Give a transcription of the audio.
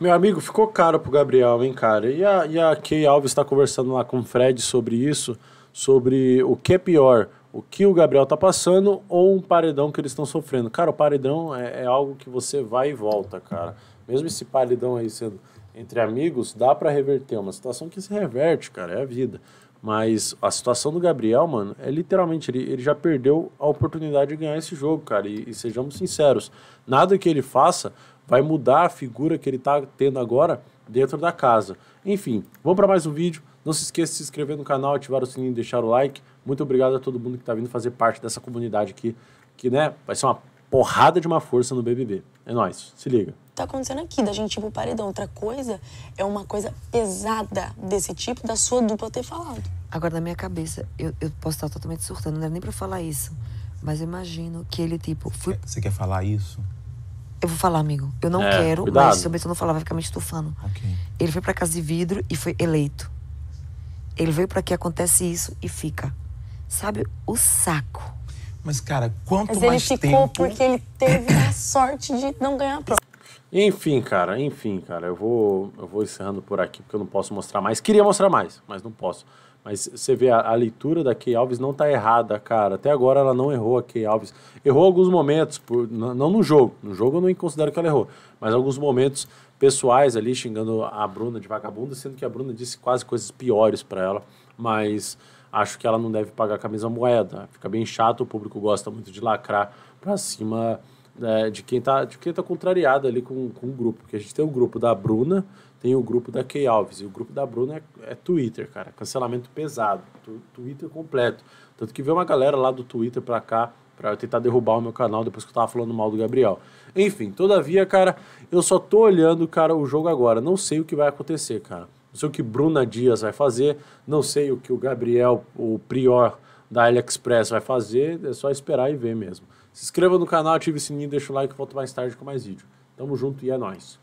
Meu amigo, ficou caro pro Gabriel, hein, cara? E a, e a Kay Alves está conversando lá com o Fred sobre isso, sobre o que é pior, o que o Gabriel tá passando ou um paredão que eles estão sofrendo. Cara, o paredão é, é algo que você vai e volta, cara. Mesmo esse paredão aí sendo entre amigos, dá para reverter. É uma situação que se reverte, cara, é a vida. Mas a situação do Gabriel, mano, é literalmente, ele, ele já perdeu a oportunidade de ganhar esse jogo, cara. E, e sejamos sinceros, nada que ele faça vai mudar a figura que ele tá tendo agora dentro da casa. Enfim, vamos para mais um vídeo. Não se esqueça de se inscrever no canal, ativar o sininho e deixar o like. Muito obrigado a todo mundo que tá vindo fazer parte dessa comunidade aqui, que, né, vai ser uma porrada de uma força no BBB. É nóis, se liga tá acontecendo aqui, da gente ir pro paredão. Outra coisa é uma coisa pesada desse tipo da sua dupla ter falado. Agora, na minha cabeça, eu, eu posso estar totalmente surtando, não deve nem pra falar isso. Mas eu imagino que ele, tipo. Fui... Você quer falar isso? Eu vou falar, amigo. Eu não É, quero, cuidado. mas também se eu não falar, vai ficar me estufando. Ok. Ele foi pra casa de vidro e foi eleito. Ele veio pra que acontece isso e fica. Sabe, o saco. Mas, cara, quanto Mas ele mais ficou tempo... porque ele teve a sorte de não ganhar a prova. Enfim, cara, enfim, cara, eu vou, eu vou encerrando por aqui porque eu não posso mostrar mais. Queria mostrar mais, mas não posso. Mas você vê, a, a leitura da Key Alves não tá errada, cara. Até agora ela não errou a Key Alves. Errou alguns momentos, por, não no jogo. No jogo eu não considero que ela errou. Mas alguns momentos pessoais ali, xingando a Bruna de vagabunda, sendo que a Bruna disse quase coisas piores pra ela. Mas acho que ela não deve pagar a camisa moeda. Fica bem chato, o público gosta muito de lacrar pra cima é, de quem tá de quem tá contrariado ali com, com o grupo. Porque a gente tem o grupo da Bruna, tem o grupo da Key Alves. E o grupo da Bruna é, é Twitter, cara. Cancelamento pesado. Tu- Twitter completo. Tanto que veio uma galera lá do Twitter pra cá pra tentar derrubar o meu canal depois que eu tava falando mal do Gabriel. Enfim, todavia, cara, eu só tô olhando, cara, o jogo agora. Não sei o que vai acontecer, cara. Não sei o que Bruna Dias vai fazer. Não sei o que o Gabriel, o Prior da AliExpress vai fazer. É só esperar e ver mesmo. Se inscreva no canal, ative o sininho, deixa o like volto mais tarde com mais vídeo. Tamo junto e é nóis.